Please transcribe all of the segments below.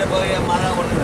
te llamar a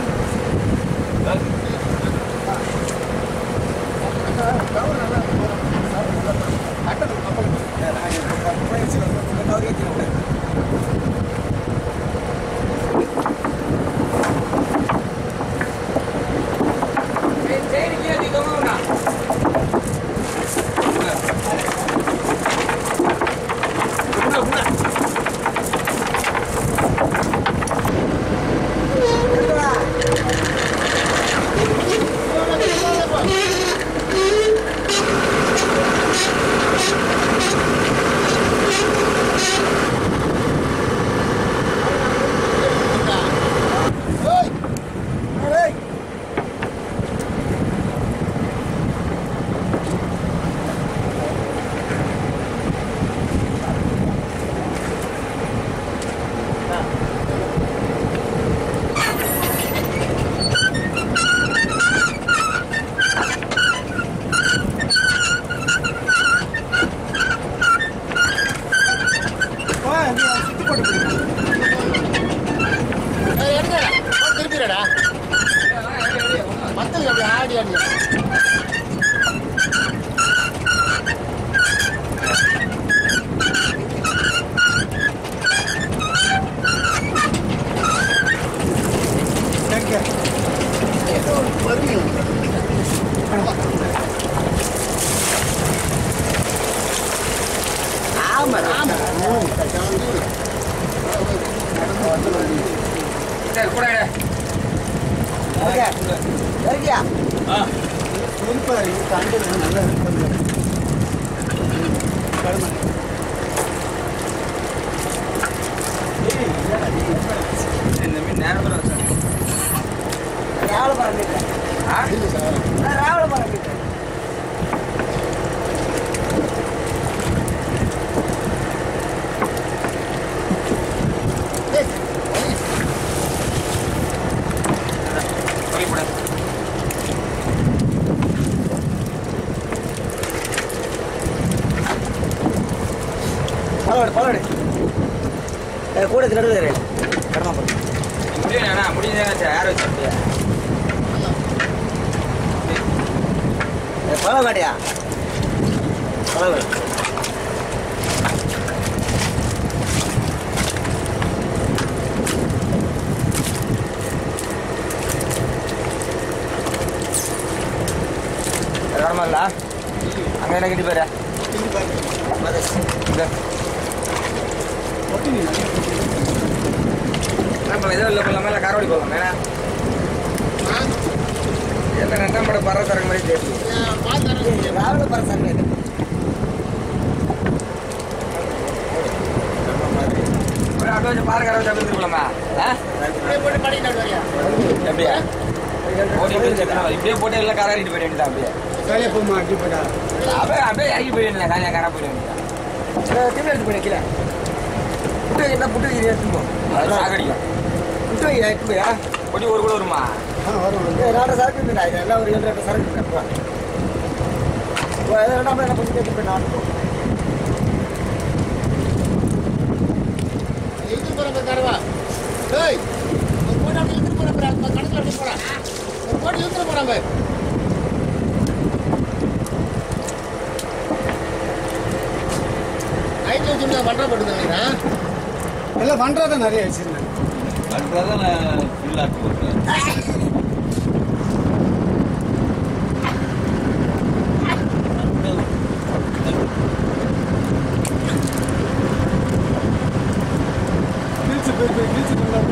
ஆமா ஆமா சரி கூட எடு. இருக்கியா ஆ இந்த ராவல பரம்பிட்டேன் ஆ? ராவல பரம்பிட்டேன் போய் கூட நடுவில் கடமா போடு முடியும் அண்ணா, முடியுதுதானே வச்சு யார் பரவ மாட்டியா பரவாயில்ல அது வரமா இல்ல? அங்க என்ன கட்டி போயிரு. இங்க. என்ன பண்ணலாம், இதோ இல்ல காரோடி போலாமா, என்ன? ஒரு அப்படியே கொஞ்சம் பாருங்க, அப்படியே அப்படியே திரும்பலாமா? ஆ? எப்படியா? ஓடி போய் செத்தலாம். இப்படியே போட்டு எல்லாம் காராடிட்டு போயிட வேண்டியதான் அப்படியே. அப்படியே அப்படியே இறங்கி போயிட வேண்டியதான், காலையா காரா போயிட வேண்டியதான். அஹ் திரும்ப எடுத்து போயிடு, கீழே. புட்டு என்ன புட்டு. அது சாகடிக்கும். விட்டு வை எடுத்து போயா பொடி ஒரு கூட வருமா நாலு சரக்கு இருக்குடா இது எல்லாம் ஒரு ஏழு எட்டு சரக்கு இருக்கு நம்ம என்ன பண்ணி கேட்டு போய் நாட்டு இழுத்து போறாங்க கருவா? ஏய் ஒரு போட்டு அப்படி இழுத்து போறாங்க அந்த கணக்குல அப்படி போறா ஒரு போட்டு இழுத்து போறாங்க நைட்ல வச்சு பண்ற போட்டுருந்தீங்கன்னா எல்லாம் பண்றத நிறைய வச்சிருந்தேன். பண்றதான் நான் ஃபுல்லாக போட்டேன். segunda.